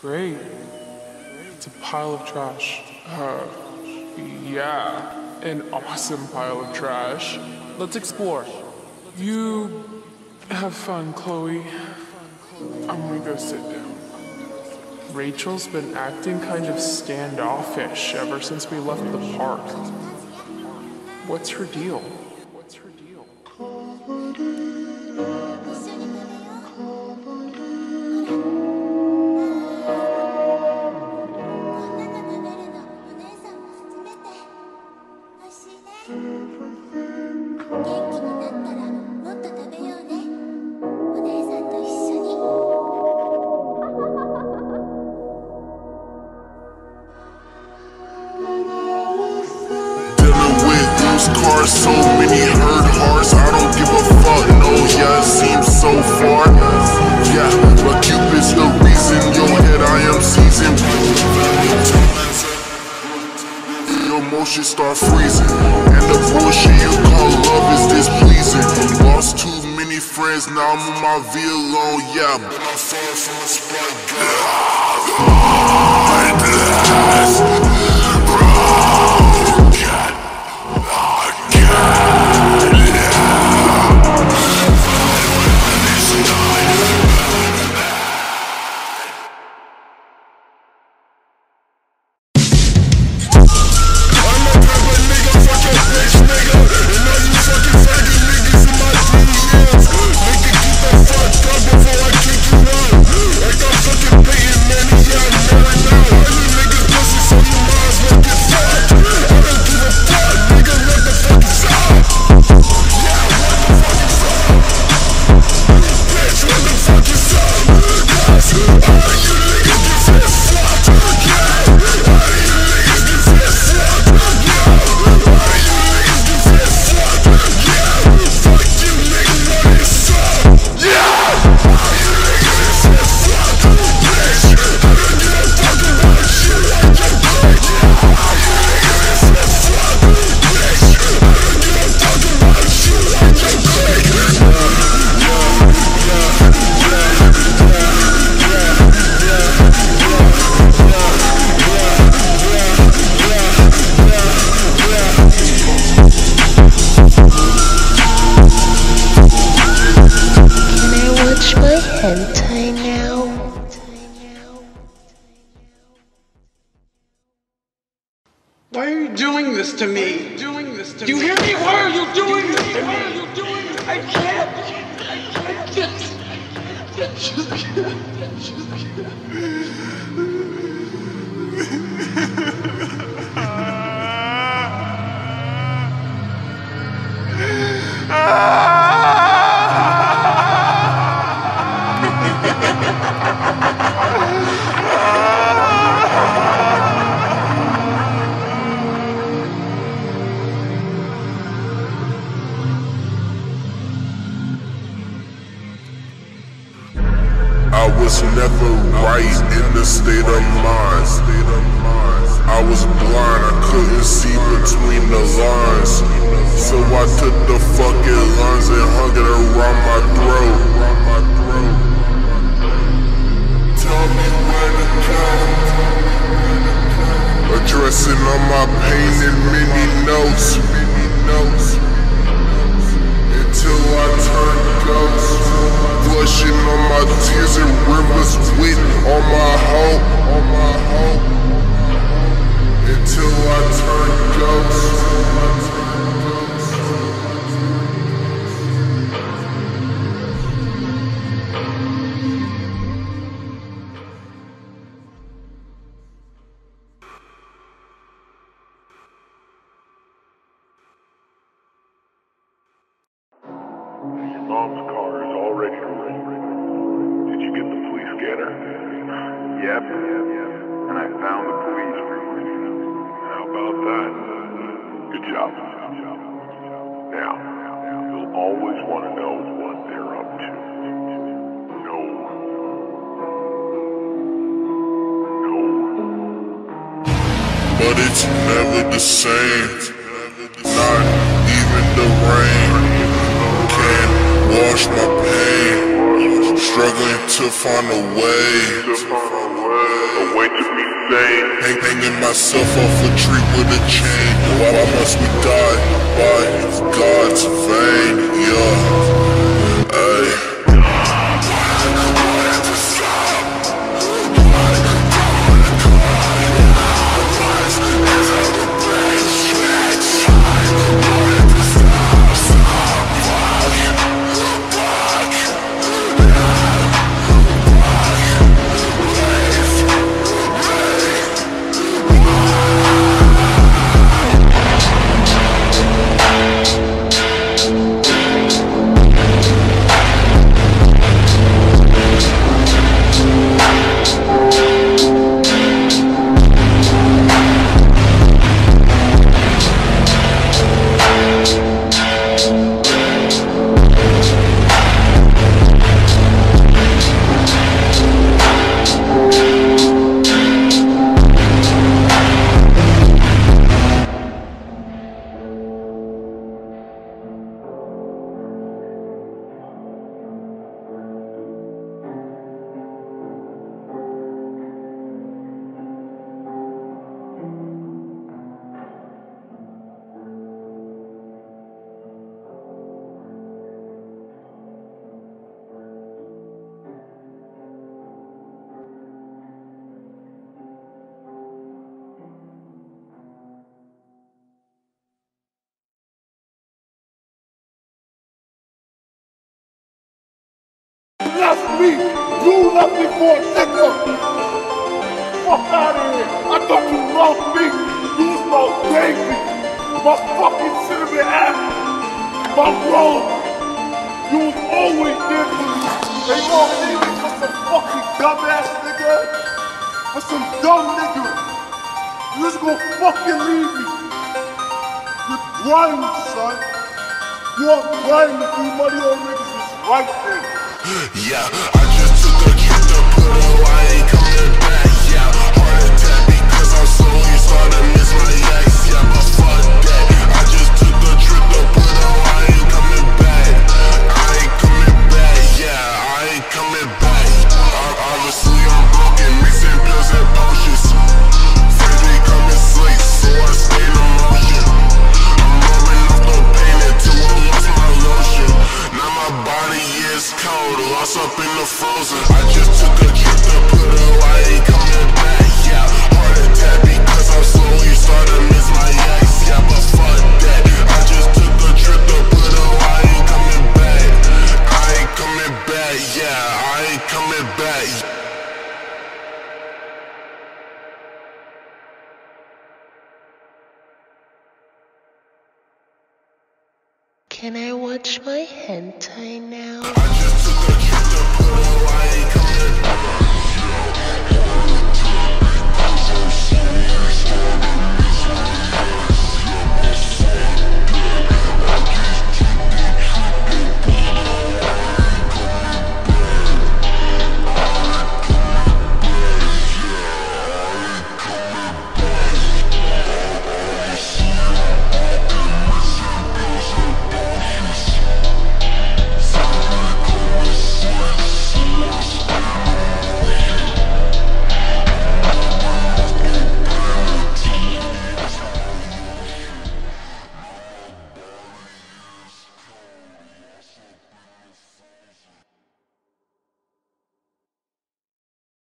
Great. It's a pile of trash. Uh, yeah, an awesome pile of trash. Let's explore. You have fun, Chloe. I'm gonna go sit down. Rachel's been acting kind of standoffish ever since we left the park. What's her deal? So many hurt hearts. I don't give a fuck, no, yeah, it seems so far. Yeah, but Cupid's the reason your head I am seizing. Emotions start freezing, and the bullshit you call love is displeasing. Lost too many friends, now I'm on my V alone, yeah. But I'm far from a spot, Can Why are you doing this to me? Doing this to me. Do you hear me? Why are you doing this to me? Why are you doing this? I can't. I just. I just can't. I just can't. I was never right in the state of mind. I was blind, I couldn't see between the lines. So I took the fucking lines and hung it around my throat. Addressing all my pain in many notes. Until I turn ghost. Flushing all my tears and rivers with all my hope. All my hope. Until I turn ghost. Yep. And I found the police. How about that? Good job. Now, you'll always want to know what they're up to. No. No. But it's never the same. Not even the rain can wash my pain. Struggling to find a way. Way to be sane. Hang, hanging myself off a tree with a chain. Why must we die by God's vein? Yeah. Left me. You left me for a nigga. Fuck out of here. I thought you loved me. You was my baby. My fucking cinnamon apple. My bro. You was always there for me. You gonna leave me for some fucking dumbass nigga? For some dumb nigga. You just gonna fucking leave me. You're grinding, son. You're to do money on niggas is right there. Yeah, I just took a trip to Pluto, I Can I watch my hentai now? I just took a to put on I'm so serious, I'm.